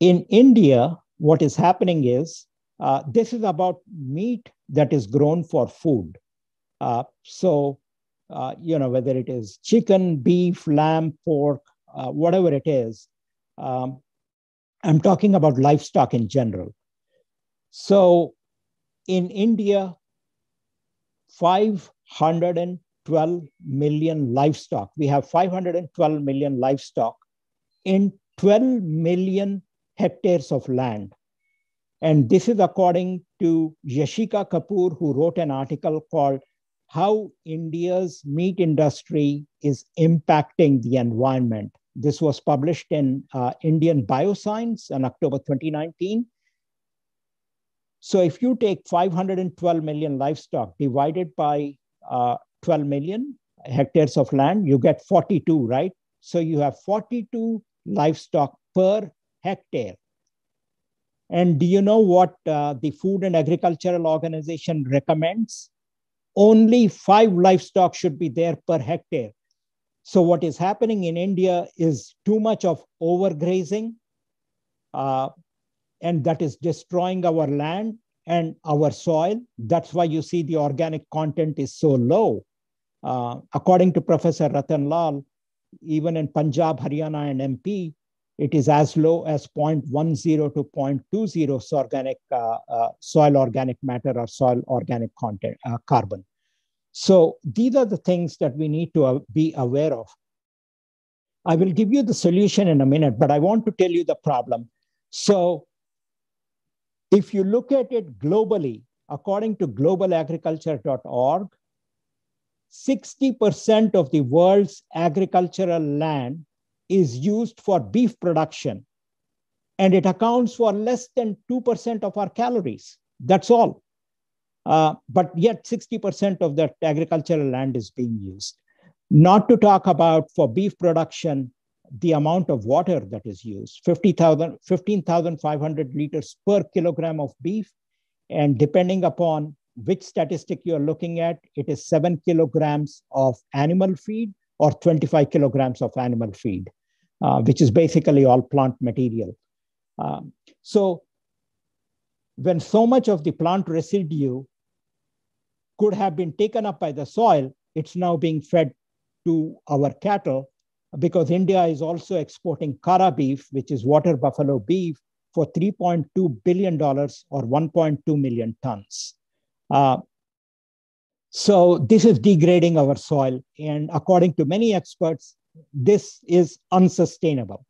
In India, what is happening is uh, this is about meat that is grown for food. Uh, so, uh, you know, whether it is chicken, beef, lamb, pork, uh, whatever it is, um, I'm talking about livestock in general. So, in India, 512 million livestock. We have 512 million livestock in 12 million hectares of land. And this is according to Yashika Kapoor, who wrote an article called How India's Meat Industry is Impacting the Environment. This was published in uh, Indian Bioscience in October 2019. So if you take 512 million livestock divided by uh, 12 million hectares of land, you get 42, right? So you have 42 livestock per hectare. And do you know what uh, the Food and Agricultural Organization recommends? Only five livestock should be there per hectare. So, what is happening in India is too much of overgrazing, uh, and that is destroying our land and our soil. That's why you see the organic content is so low. Uh, according to Professor Rattan Lal, even in Punjab, Haryana, and MP, it is as low as 0.10 to 0.20 organic, uh, uh, soil organic matter or soil organic content, uh, carbon. So these are the things that we need to be aware of. I will give you the solution in a minute, but I want to tell you the problem. So if you look at it globally, according to globalagriculture.org, 60% of the world's agricultural land is used for beef production, and it accounts for less than 2% of our calories. That's all. Uh, but yet, 60% of that agricultural land is being used. Not to talk about for beef production, the amount of water that is used 50,000, 15,500 liters per kilogram of beef. And depending upon which statistic you're looking at, it is seven kilograms of animal feed or 25 kilograms of animal feed uh, which is basically all plant material. Um, so when so much of the plant residue could have been taken up by the soil, it's now being fed to our cattle because India is also exporting carabeef, which is water buffalo beef, for $3.2 billion or 1.2 million tons. Uh, so this is degrading our soil. And according to many experts, this is unsustainable.